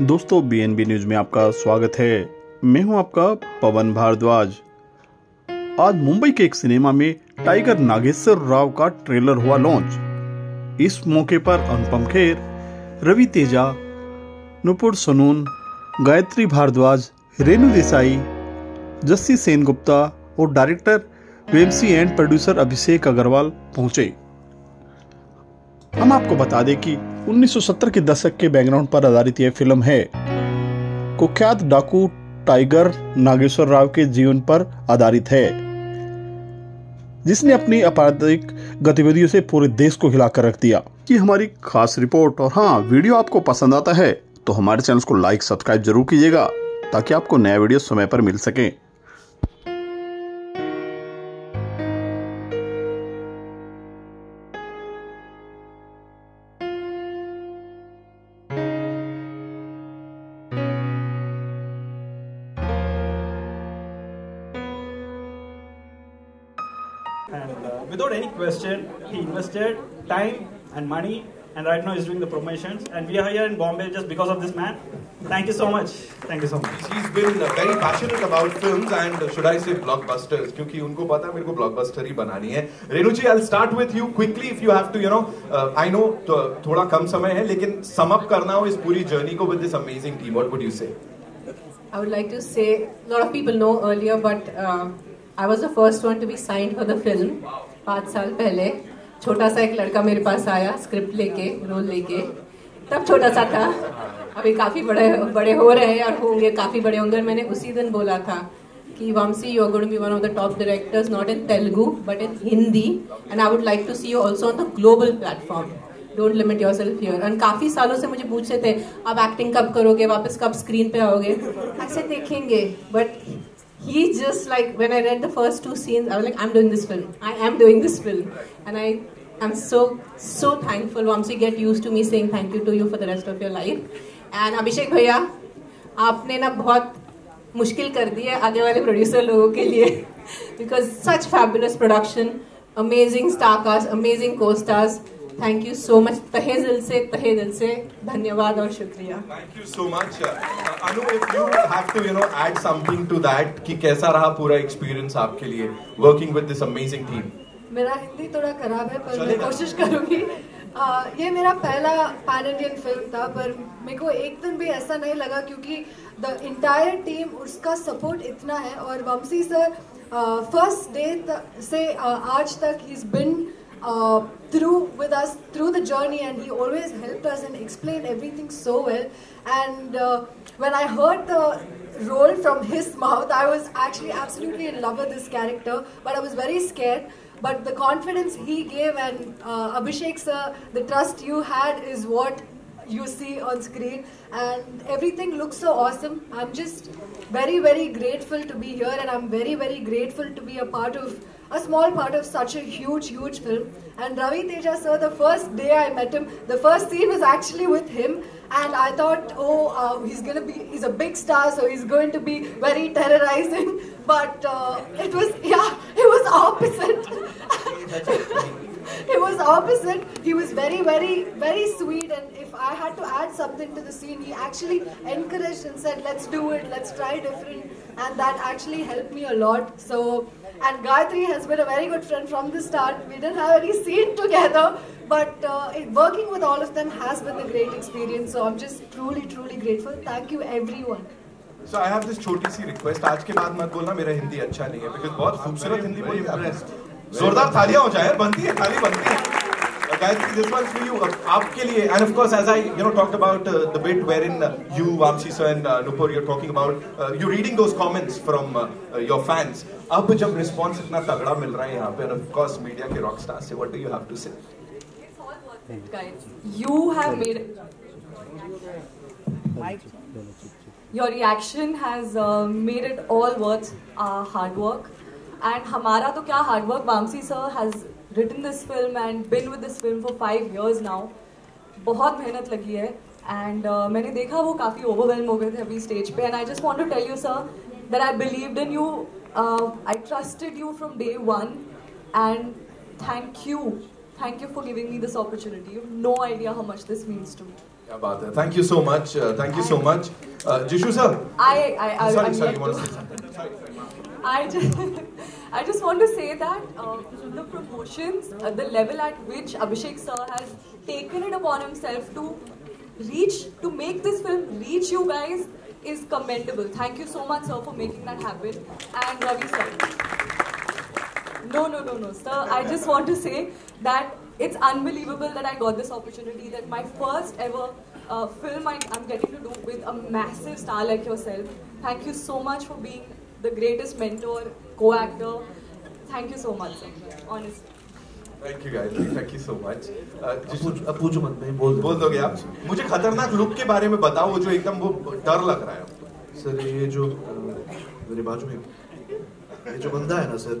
दोस्तों BNB news में आपका स्वागत है। मैं हूँ आपका पवन भारद्वाज। आज मुंबई के एक सिनेमा में टाइगर नागेश्वर राव का ट्रेलर हुआ लॉन्च इस मौके पर अनुपम खेर, रवि तेजा, नुपुर सनून, गायत्री भारद्वाज, रेणु देसाई, जस्सी सेन गुप्ता और director Vamsi and producer Abhishek Agarwal पहुँचे। हम आपको बता दें कि 1970 के दशक के बैकग्राउंड पर आधारित यह फ़िल्म है। कुख्यात डाकू टाइगर नागेश्वर राव के जीवन पर आधारित है। जिसने अपनी आपराधिक गतिविधियों से पूरे देश को हिलाकर रख दिया। ये हमारी खास रिपोर्ट और हाँ वीडियो आपको पसंद आता है तो हमारे चैनल को लाइक, सब्सक्राइब ज़रूर कीजिएगा, ताकि आपको नया वीडियो समय पर मिल सके। without any question, he invested time and money, and right now he's doing the promotions. And we are here in Bombay just because of this man. Thank you so much. Thank you so much. He's been uh, very passionate about films and uh, should I say blockbusters क्योंकि उनको पता है मेरे को blockbuster ही बनानी है रेणु जी I'll start with you quickly if you have to you know uh, I know तो, थोड़ा कम समय है लेकिन sum up करना हो इस पूरी journey को with this amazing team what would you say I would like to say, a lot of people know earlier, but uh, I was the first one to be signed for the film पाँच साल पहले। छोटा सा एक लड़का मेरे पास आया script लेके रोल लेके। तब छोटा सा था। अभी काफ़ी बड़े बड़े हो रहे हैं और होंगे, काफ़ी बड़े होंगे मैंने उसी दिन बोला था कि Vamsi you are going be one of the top directors not in Telugu but in Hindi and I would like to see you also on the global platform don't limit yourself here and काफ़ी सालों से मुझे पूछते थे, आप acting कब करोगे? वापस कब स्क्रीन पे आओगे? ऐसे देखेंगे. But he just like when I read the first two scenes, I was like, I'm doing this film. I am doing this film, and I am so so thankful. Once you get used to me saying thank you to you for the rest of your life, and Abhishek भैया आपने ना बहुत मुश्किल कर दी है आगे वाले producer लोगों के लिए because such fabulous production amazing star cast amazing costars Thank you so much तहे दिल से तहे दिल से धन्यवाद और शुक्रिया। Thank you so much. Uh, Anu, if you have to, you know, add something to that, कि कैसा रहा पूरा experience आपके लिए working with this amazing team? मेरा हिंदी थोड़ा खराब है पर मैं कोशिश करूँगी। आ, ये मेरा पहला पैन इंडियन फ़िल्म था पर मेरे को एक दिन भी ऐसा नहीं लगा क्योंकि द इंटायर टीम उसका सपोर्ट इतना है। और वंशी सर फ़र्स्ट डे से आ, आज तक ही बिन through with us through the journey and he always helped us and explained everything so well. And uh, when i heard the role from his mouth i was actually absolutely in love with this character but i was very scared. But the confidence he gave and uh, abhishek sir the trust you had is what you see on screen. And everything looks so awesome. I'm just very very grateful to be here and i'm very very grateful to be a part of a small part of such a huge, huge film. And Ravi Teja sir, the first day I met him, the first scene was actually with him. And I thought, oh, uh, he's gonna be, he's a big star, so he's going to be very terrorizing. But uh, it was, yeah, it was opposite. it was opposite. He was very, very, very sweet. And if I had to add something to the scene, he actually encouraged and said, let's do it, let's try different. And that actually helped me a lot. So, and Gayatri has been a very good friend from the start. We didn't have any scene together, but uh, it- working with all of them has been a great experience. So I'm just truly, truly grateful. Thank you, everyone. So I have this छोटी सी request. आज के बाद मत बोलना मेरा हिंदी अच्छा नहीं है because बहुत खूबसूरत हिंदी बोली आपने जोरदार तालियाँ हो जाए यार बनती है ताली बनती है Uh, Gayatri, this one's for you. Uh, आपके लिए and of course as I you know talked about uh, the bit wherein uh, you Vamsi sir and uh, Nupur you're talking about uh, you're reading those comments from uh, uh, your fans. अब जब response इतना तगड़ा मिल रहा है यहाँ पे and of course media के rock stars से what do you have to say? It's all worth it, guys you have made it your reaction has uh, made it all worth our hard work and हमारा तो क्या hard work Vamsi sir has written this film and been with this film for five years now बहुत मेहनत लगी है। And uh, मैंने देखा वो काफ़ी ओवरवेलम हो गए थे अभी स्टेज पे। And I just want to tell you sir that I believe in you I trusted you from day one and thank you thank you for giving me this opportunity no idea how much this means to me बात है? Thank you so much thank you so much Jisshu sir I I I I just, want to say that uh, the proportions, uh, the level at which Abhishek sir has taken it upon himself to reach, to make this film reach you guys is commendable. Thank you so much, sir, for making that happen. And Ravi sir. No, no, no, no, sir. I just want to say that it's unbelievable that I got this opportunity. That my first ever uh, film I, I'm getting to do with a massive star like yourself. Thank you so much for being the greatest mentor, co-actor. Thank you so much, sir. Honestly. Thank you guys thank you so much अब अब पूछो मत मैं बोल बोल दोगे आप मुझे खतरनाक लुक के बारे में बताओ वो जो एकदम वो डर लग रहा है सर ये जो मेरे बाजू में ये जो बंदा है ना सर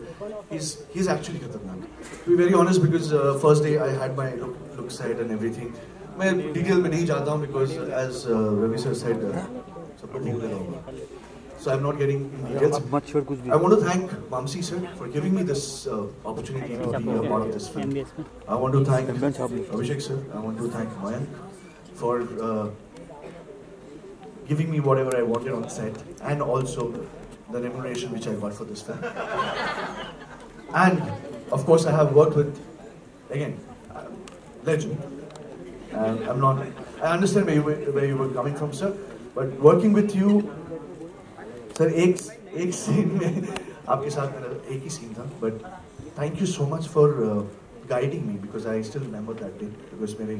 he's he's actually खतरनाक to be very honest because uh, first day I had my look look set and मैं डिटेल में नहीं जाता हूँ because as uh, Ravi sir said uh, सब लोग भूल गया होगा so I'm not getting in details. I want to thank Mamsi sir for giving me this uh, opportunity to be a part of this film. I want to thank Abhishek sir. I want to thank Mayank for uh, giving me whatever I wanted on set and also the remuneration which I got for this film. and of course, I have worked with, again, uh, legend. And I'm not, I understand where you, were, where you were coming from, sir, but working with you, sir, एक एक scene में आपके साथ मेरा एक ही scene था but thank you so much for guiding me because I still remember that day because मेरे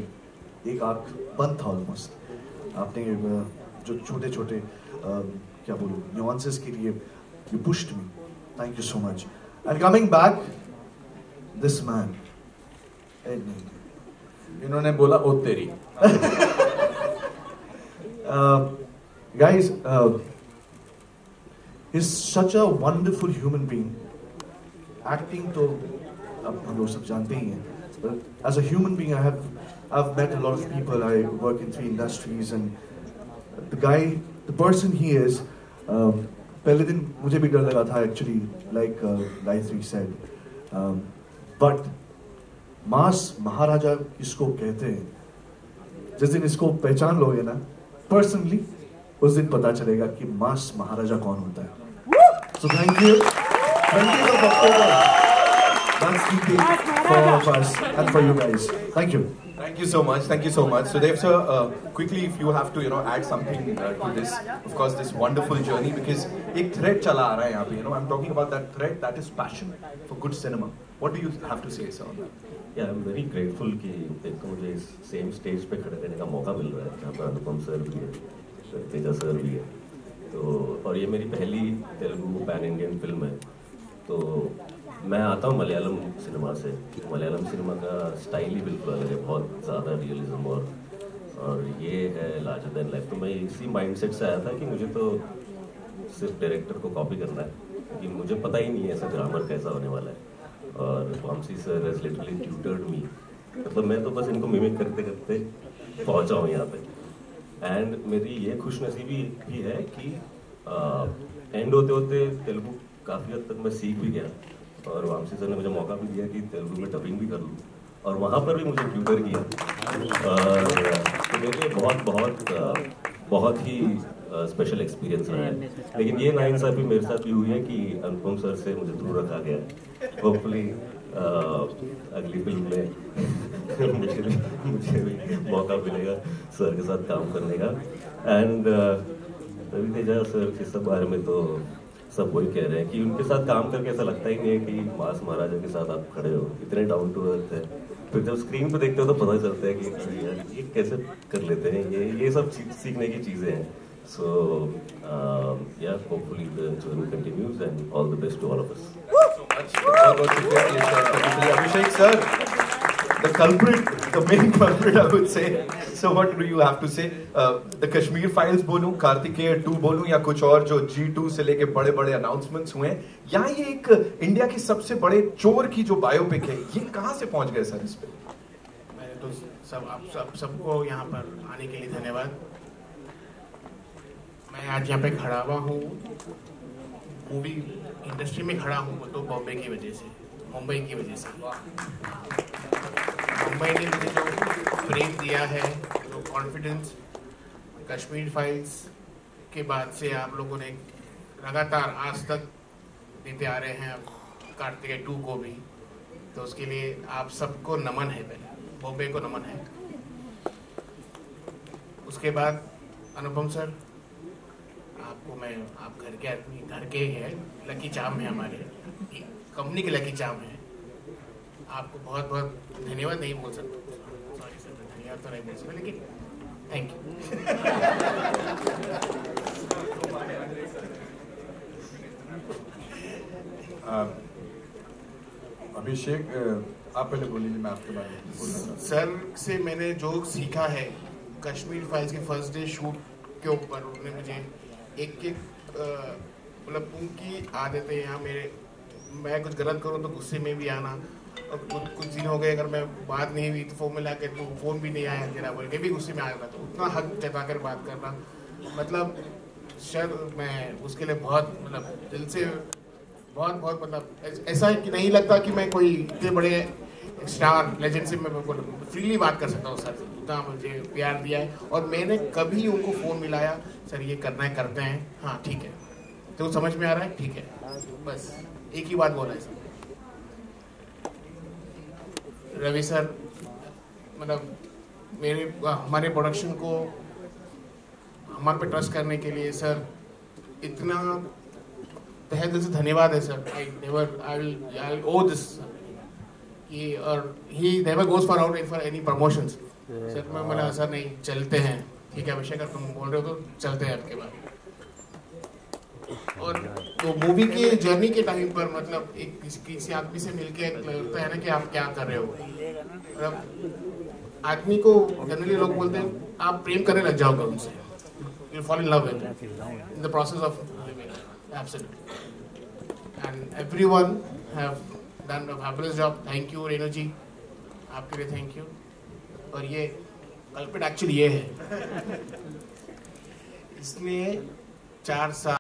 एक आँख बंद था ऑलमोस्ट आपने uh, जो छोटे छोटे क्या बोलूँ न्यूआंसेस के लिए you pushed me thank you so much and coming back this man इन्होंने बोला ओ तेरी. Guys, uh, he's such a wonderful human being. Acting तो अब हम लोग सब जानते ही हैं. But as a human being, I have I've met a lot of people. I work in three industries, and the guy, the person he is. Um, पहले दिन मुझे भी डर लगा था uh, Gayatri said. Um, but मास महाराजा किसको कहते हैं जिस दिन इसको पहचान लोगे ना पर्सनली उस दिन पता चलेगा कि मास महाराजा कौन होता है So thank you twenty of October That's the day for us and for you guys. Thank you. Thank you so much. Thank you so much. So, Dev sir, uh, quickly, if you have to, you know, add something uh, to this, of course, this wonderful journey, because एक thread चला आ रहा है यहाँ पे, you know, I'm talking about that thread that is passion for good cinema. What do you have to say, sir? on that? या I am very grateful कि एक तो मुझे इस सेम स्टेज पे खड़े रहने का मौका मिल रहा है जहाँ पर अनुपम सर भी है तेजा सर भी है तो और ये मेरी पहली तेलुगु पैन इंडियन फ़िल्म है। तो मैं आता हूँ मलयालम सिनेमा से। मलयालम सिनेमा का स्टाइल ही बिल्कुल अलग है, बहुत ज़्यादा रियलिज्म और और ये है लार्जर देन लाइफ तो मैं इसी माइंडसेट से आया था कि मुझे तो सिर्फ़ डायरेक्टर को कॉपी करना है, क्योंकि मुझे पता ही नहीं है ऐसा ग्रामर कैसा होने वाला है। और Vamsi sir has literally tutored me मतलब मैं तो बस इनको मिमिक करते करते पहुँचा हूँ यहाँ पे। एंड मेरी ये खुशनसीबी भी है कि एंड होते होते तेलुगु काफ़ी हद तक मैं सीख भी गया। और वामसी सर ने मुझे मौका भी दिया कि तेलुगु में डबिंग भी कर लूँ। और वहाँ पर भी मुझे ट्यूटर किया। तो मेरे बहुत बहुत बहुत ही स्पेशल एक्सपीरियंस रहा है। लेकिन ये नाइंसाफी मेरे साथ भी हुई है कि अनुपम सर से मुझे दूर रखा गया। होपफुली अगली फ़िल्म में मुझे भी मुझे भी मौका मिलेगा सर के साथ काम करने का। एंड रवि तेजा सर के सब बारे में तो सब वही कह रहे हैं कि उनके साथ काम करके ऐसा लगता ही नहीं है कि मास महाराजा के साथ आप खड़े हो। इतने डाउन टू अर्थ है। फिर जब स्क्रीन पे देखते हो तो पता चलता है कि यार, ये कैसे कर लेते हैं? ये ये सब सीखने की चीज़ें हैं। सो या hopefully continues and all the best to all of us much. बहुत बहुत शुक्रिया ये share करने के लिए. Abhishek sir, the culprit, the main culprit, I would say. So what do you have to say? Uh, the Kashmir Files बोलूँ, कार्तिकेय 2 बोलूँ या कुछ और जो G2 से लेके बड़े बड़े अनाउंसमेंट्स हुए हैं या ये एक इंडिया के सबसे बड़े चोर की जो बायोपिक है ये कहाँ से पहुँच गए सर इस पे मैंने तो सब आप सब सबको यहाँ पर आने के लिए धन्यवाद मैं आज यहाँ पे खड़ा हुआ हूँ मूवी इंडस्ट्री में खड़ा हूँ वो तो बॉम्बे की वजह से मुंबई की वजह से। मुंबई ने मुझे जो प्रेम दिया है, जो कॉन्फिडेंस कश्मीर फाइल्स के बाद से आप लोगों ने लगातार आज तक देते आ रहे हैं कार्तिकेय टू को भी। तो उसके लिए आप सबको नमन है पहले। बॉम्बे को नमन है। उसके बाद, अनुपम सर आपको मैं आप घर के आदमी घर के ही लकी चाम है हमारे। कंपनी के लकी चाम है। आपको बहुत बहुत धन्यवाद नहीं बोल सकता। सॉरी सर धन्यवाद तो नहीं बोल सकता लेकिन थैंक यू अभिषेक आप पहले बोलिए मैं आपके बारे में सर से मैंने जो सीखा है कश्मीर फाइल्स के फ़र्स्ट डे शूट के ऊपर उन्होंने मुझे एक एक मतलब उनकी आदतें यहाँ मेरे, मैं कुछ गलत करूँ तो गुस्से में भी आना। और कुछ कुछ दिन हो गए, अगर मैं बात नहीं हुई तो फ़ोन में ला के तो फ़ोन भी नहीं आया तेरा बोल के भी गुस्से में आएगा तो उतना हक जता कर बात करना। मतलब सर मैं उसके लिए बहुत मतलब दिल से बहुत बहुत मतलब ऐसा नहीं लगता कि मैं कोई इतने बड़े स्टार लेजेंड से मैं फ्रीली बात कर सकता हूँ, सर। उतना मुझे प्यार दिया है। और मैंने कभी उनको फ़ोन मिलाया, सर, ये करना है, करते हैं। हाँ ठीक है। तो समझ में आ रहा है? ठीक है। बस, एक ही बात बोला है, सर। रवि सर मतलब मेरे हमारे प्रोडक्शन को, हमारे पे ट्रस्ट करने के लिए, सर, इतना तहे दिल से धन्यवाद है, sir. I never I I owe this कि और ही never goes for out for any promotions sir मैं बोला सर नहीं चलते हैं. ठीक है अभिषेक तुम बोल रहे हो तो चलते हैं आपके बाद। और तो मूवी के जर्नी के टाइम पर मतलब एक किसी आदमी से मिलके लगता है ना कि आप क्या कर रहे हो। मतलब आदमी को जनरली लोग बोलते हैं आप प्रेम करने लग जाओगे उनसे। You fall in love with it in the process of living. Absolutely. And everyone done a fabulous job thank you Reno ji आपके लिए थैंक यू और ये अल्पेट एक्चुअली ये है। इसलिए चार साल